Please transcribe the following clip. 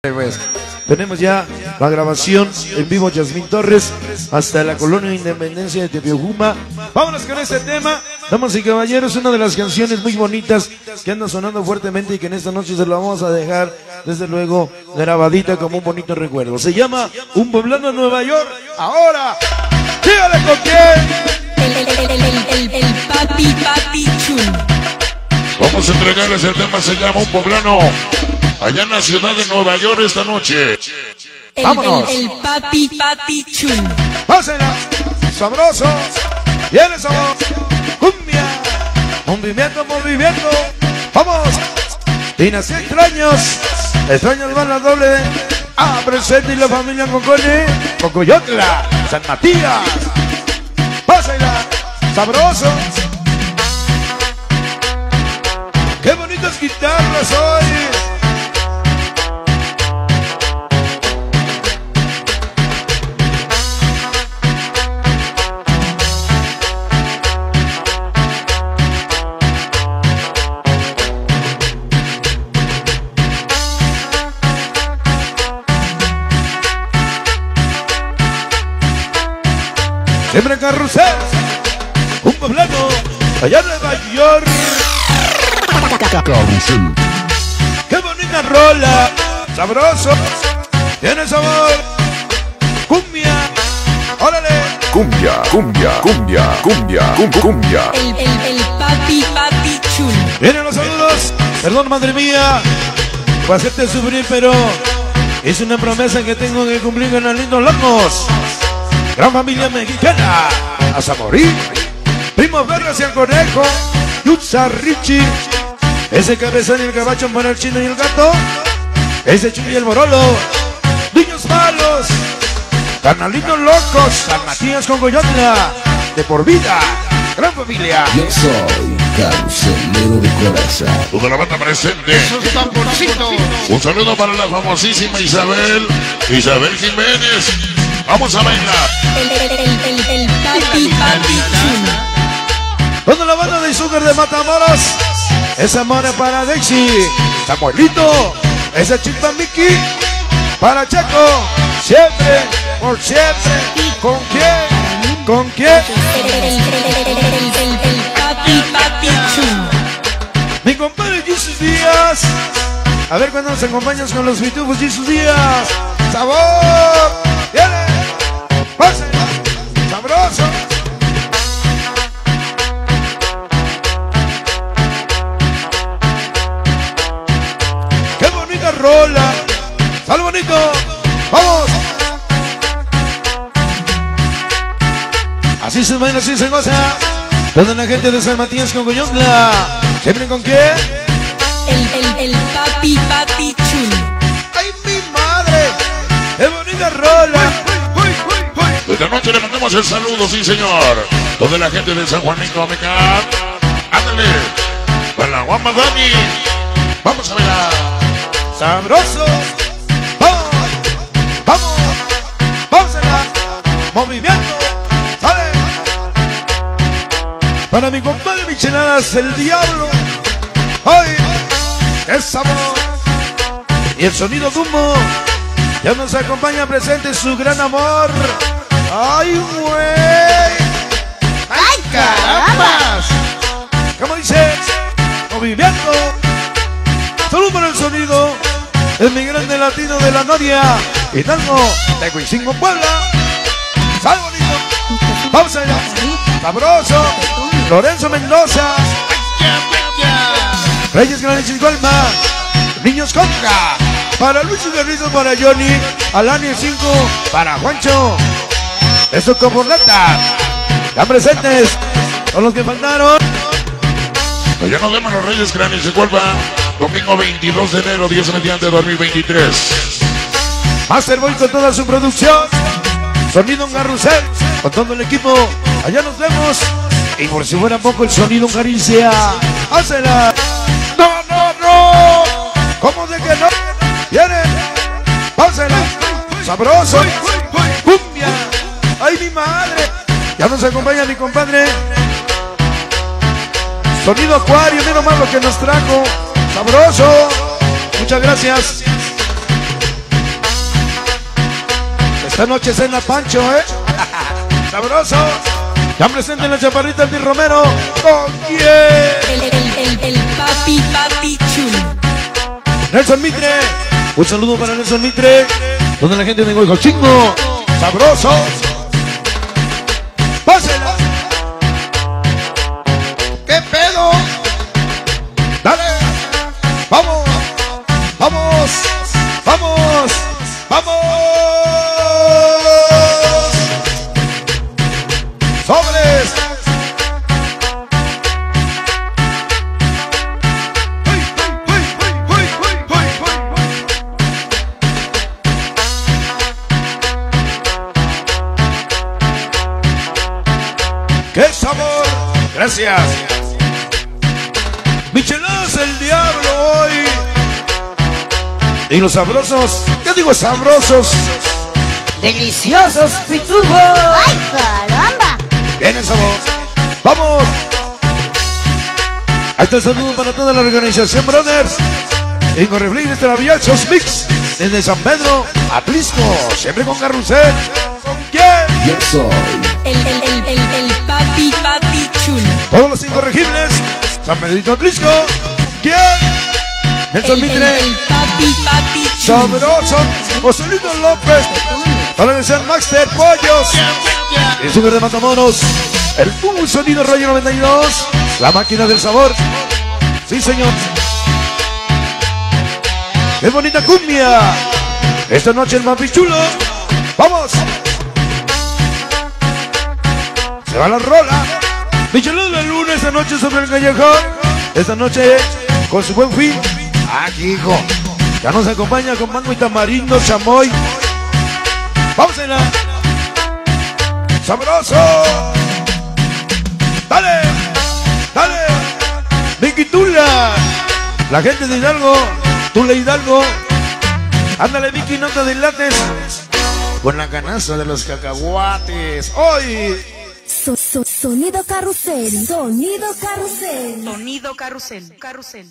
Pues, tenemos ya la grabación en vivo Yasmín Torres hasta la colonia Independencia de Tepiojuma. Vámonos con este tema. Damas y caballeros, una de las canciones muy bonitas que anda sonando fuertemente y que en esta noche se la vamos a dejar, desde luego, grabadita como un bonito recuerdo. Se llama Un Poblano en Nueva York. Ahora, dígale con quién. El, el, el, el, papi, papi chun. Vamos a entregarles el tema, se llama Un Poblano allá en la ciudad de Nueva York esta noche. El, Vámonos. El, el papi, papi chun. Pásenla, sabroso, viene sabor, cumbia, movimiento, movimiento, vamos, dinastía extraños, extraños van la doble, a presente y la familia Cocone, Cocoyotla, San Matías, pásenla, sabroso, qué bonitas guitarras hoy. Siempre en carrusel, un poblano, allá en Nueva York. Carrusel. ¡Qué bonita rola! ¡Sabroso! ¡Tiene sabor! ¡Cumbia! ¡Órale! Cumbia, cumbia, cumbia, cumbia, cum- cumbia. El, el, el papi, papi chun. Vienen los saludos. Perdón, madre mía, por hacerte sufrir, pero es una promesa que tengo que cumplir con los lindos locos. Gran familia mexicana, hasta morir. Primos Vergas y el conejo, Yutza Richie, ese cabezón y el cabacho para el chino y el gato, ese chuy y el morolo, niños malos, carnalitos locos, San Matías con Goyotla, de por vida, gran familia. Yo soy carcelero de corazón. Toda la banda presente. Un saludo para la famosísima Isabel, Isabel Jiménez. Vamos a bailar. El, el, el, el, el papi, papi chun. Toda la banda de Azúcar de Matamoros. Esa mora para Dexy. Samuelito. Esa chispa Mickey. Para Chaco. Siempre, por siempre. ¿Con quién? ¿Con quién? El, el, el, el, el, el, el papi, papi chun. Mi compadre Jesus Díaz. A ver cuándo nos acompañas con los pitufos Jesus Díaz. ¡Sabor! ¡Viene! ¡Pase! ¡Sabroso! ¡Qué bonita rola! ¡Sal bonito! ¡Vamos! Así se baila, así se goza. Toda la gente de San Matías con Goyongla. ¿Siempre con quién? El, el, el Esta noche le mandamos el saludo, sí señor. Toda la gente de San Juanito Amecán. Ándale. Para la guapa Dani. Vamos a bailar. ¡Sabroso! ¡Vamos! ¡Vamos! ¡Vamos a la movimiento! ¡Sale! Para mi compadre Micheladas, el diablo. ¡Ay! ¡Qué sabor! Y el sonido humo. Ya nos acompaña presente su gran amor. ¡Ay, güey! ¡Ay, carambas! ¿Cómo dice? Movimiento. Solo para el sonido. El migrante latino de la Noria. Hidalgo. De Huizingo, Puebla. Sal bonito. Vamos allá. Sabroso. Lorenzo Mendoza. Reyes Grandes Chisgualma. Niños Conca. Para Luis Garrido, para Johnny. Alani 5. Para Juancho. Eso como nata. Están presentes. Son los que faltaron. Allá nos vemos los Reyes Grandes de Cuerva. Domingo 22 de enero, 10 mediante 2023. Masterboy con toda su producción. Sonido en Garrusel. Con todo el equipo. Allá nos vemos. Y por si fuera poco el sonido en Caricia. ¡Hácela! ¡No, no, no! ¿Cómo de que no? ¡Viene! ¡Pásela! ¡Sabroso! Ya nos acompaña mi compadre. Sonido Acuario, mira más lo que nos trajo. Sabroso. Muchas gracias. Esta noche cena Pancho, ¿eh? Sabroso. Ya presente la chaparrita de Romero. ¿Con quién? El, el, el, el papi, papi chulo. Nelson Mitre. Un saludo para Nelson Mitre. Donde la gente tengo el chingo. Sabroso. Pásela. Gracias. Micheladas el diablo hoy. Y los sabrosos, ¿qué digo sabrosos? Deliciosos pitufos. ¡Ay, caramba! Viene el sabor. ¡Vamos! Ahí está el saludo para toda la organización Brothers. La Viachos Mix. Desde San Pedro, Atlisco. Siempre con carrusel. ¿Con quién? Yo soy El, el, el, el, el. Todos los incorregibles. San Pedrito Atlisco. ¿Quién? Nelson El, el, Mitre. el papi, papi. Sabroso. Joselito López. Para que sean Maxter Pollos. El Super de Matamoros. El Full Sonido Rayo 92. La máquina del sabor. Sí, señor. ¡Qué bonita cumbia! Esta noche el Mapi Chulo. ¡Vamos! Se va la rola. Michelada de lunes esta noche sobre el callejón. Esta noche con su buen fin. Aquí, hijo. Ya nos acompaña con mango y tamarindo, chamoy. ¡Vamos en la! ¡Sabroso! ¡Dale! ¡Dale! ¡Vicky Tula! La gente de Hidalgo, Tula Hidalgo. Ándale, Vicky, no te dilates. Con la canasta de los cacahuates. ¡Hoy! So- so- sonido carrusel, sonido carrusel. Sonido carrusel, carrusel.